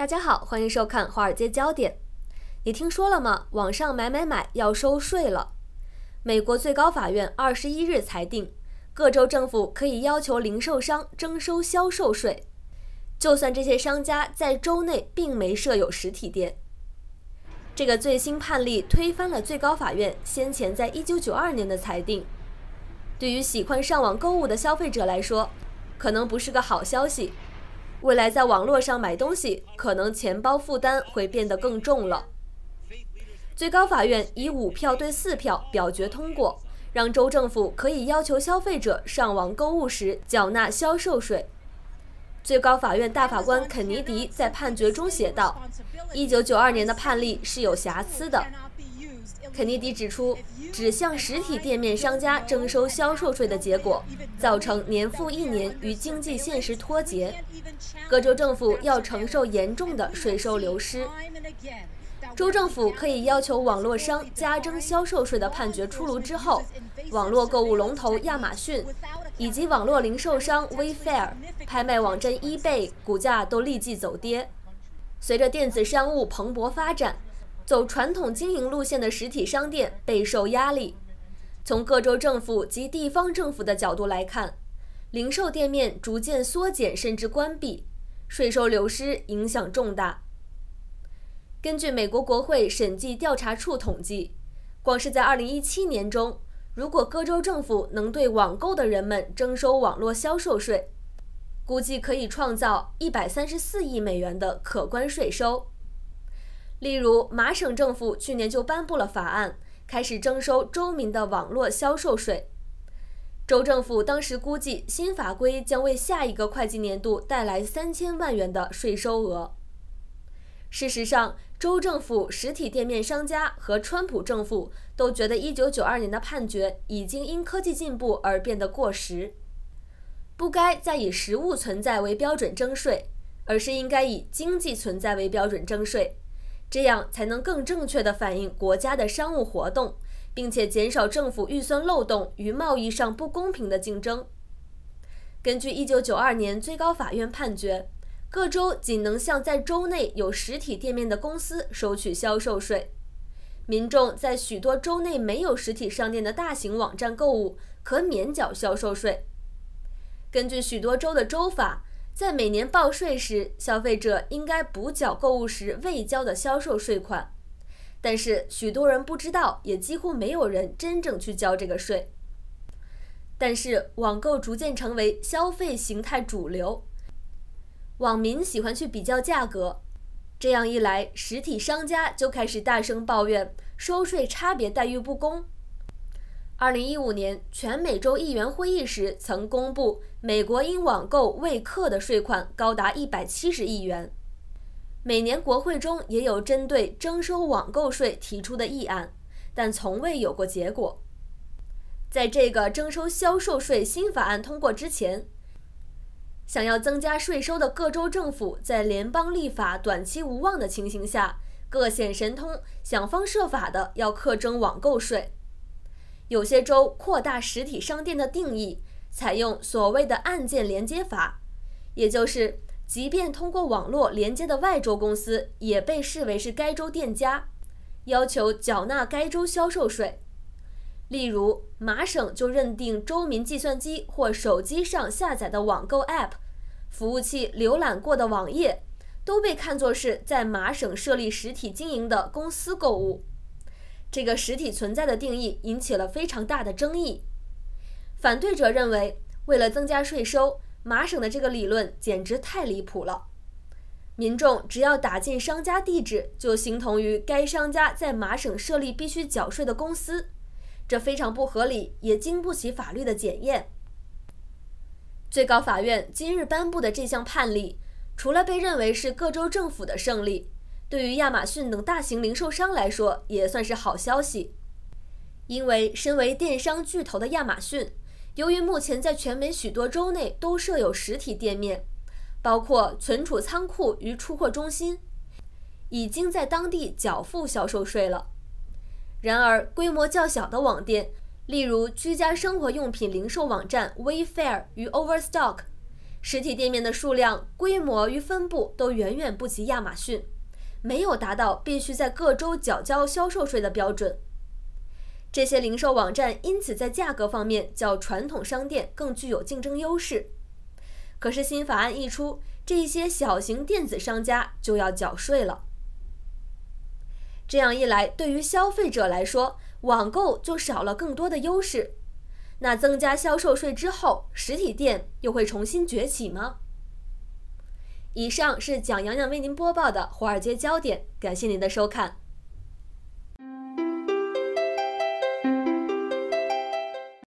大家好，欢迎收看《华尔街焦点》。你听说了吗？网上买买买要收税了。美国最高法院二十一日裁定，各州政府可以要求零售商征收销售税，就算这些商家在州内并没设有实体店。这个最新判例推翻了最高法院先前在一九九二年的裁定。对于喜欢上网购物的消费者来说，可能不是个好消息。未来在网络上买东西，可能钱包负担会变得更重了。最高法院以五票对四票表决通过，让州政府可以要求消费者上网购物时缴纳销售税。最高法院大法官肯尼迪在判决中写道：“一九九二年的判例是有瑕疵的。”肯尼迪指出，只向实体店面商家征收销售税的结果，造成年复一年与经济现实脱节，各州政府要承受严重的税收流失。州政府可以要求网络商加征销售税的判决出炉之后，网络购物龙头亚马逊以及网络零售商 Wayfair、拍卖网站 eBay 股价都立即走跌。随着电子商务蓬勃发展。走传统经营路线的实体商店备受压力。从各州政府及地方政府的角度来看，零售店面逐渐缩减甚至关闭，税收流失影响重大。根据美国国会审计调查处统计，光是在2017年中，如果各州政府能对网购的人们征收网络销售税，估计可以创造134亿美元的可观税收。例如，麻省政府去年就颁布了法案，开始征收州民的网络销售税。州政府当时估计，新法规将为下一个会计年度带来三千万元的税收额。事实上，州政府、实体店面商家和川普政府都觉得1992年的判决已经因科技进步而变得过时，不该再以实物存在为标准征税，而是应该以经济存在为标准征税。这样才能更正确地反映国家的商务活动，并且减少政府预算漏洞与贸易上不公平的竞争。根据1992年最高法院判决，各州仅能向在州内有实体店面的公司收取销售税。民众在许多州内没有实体商店的大型网站购物，可免缴销售税。根据许多州的州法。在每年报税时，消费者应该补缴购物时未交的销售税款，但是许多人不知道，也几乎没有人真正去交这个税。但是网购逐渐成为消费形态主流，网民喜欢去比较价格，这样一来，实体商家就开始大声抱怨收税差别待遇不公。二零一五年，全美洲议员会议时曾公布，美国因网购未课的税款高达一百七十亿元。每年国会中也有针对征收网购税提出的议案，但从未有过结果。在这个征收销售税新法案通过之前，想要增加税收的各州政府在联邦立法短期无望的情形下，各显神通，想方设法的要课征网购税。有些州扩大实体商店的定义，采用所谓的按件连接法，也就是即便通过网络连接的外州公司也被视为是该州店家，要求缴纳该州销售税。例如，麻省就认定州民计算机或手机上下载的网购 App、服务器浏览过的网页，都被看作是在麻省设立实体经营的公司购物。这个实体存在的定义引起了非常大的争议。反对者认为，为了增加税收，麻省的这个理论简直太离谱了。民众只要打进商家地址，就形同于该商家在麻省设立必须缴税的公司，这非常不合理，也经不起法律的检验。最高法院今日颁布的这项判例，除了被认为是各州政府的胜利。对于亚马逊等大型零售商来说，也算是好消息，因为身为电商巨头的亚马逊，由于目前在全美许多州内都设有实体店面，包括存储仓库与出货中心，已经在当地缴付销售税了。然而，规模较小的网店，例如居家生活用品零售网站 Wayfair 与 Overstock，实体店面的数量、规模与分布都远远不及亚马逊，没有达到必须在各州缴交销售税的标准。这些零售网站因此在价格方面较传统商店更具有竞争优势。可是新法案一出，这些小型电子商家就要缴税了。这样一来，对于消费者来说，网购就少了更多的优势。那增加销售税之后，实体店又会重新崛起吗？以上是蒋洋洋为您播报的华尔街焦点，感谢您的收看。